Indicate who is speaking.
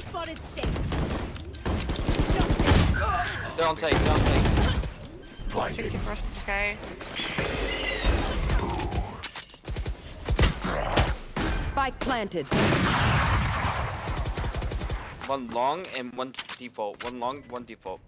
Speaker 1: Spotted sick.
Speaker 2: They're on take, they're on take.
Speaker 3: 60 first Skye.
Speaker 4: Spike planted.
Speaker 2: One long and one default. One long, one default.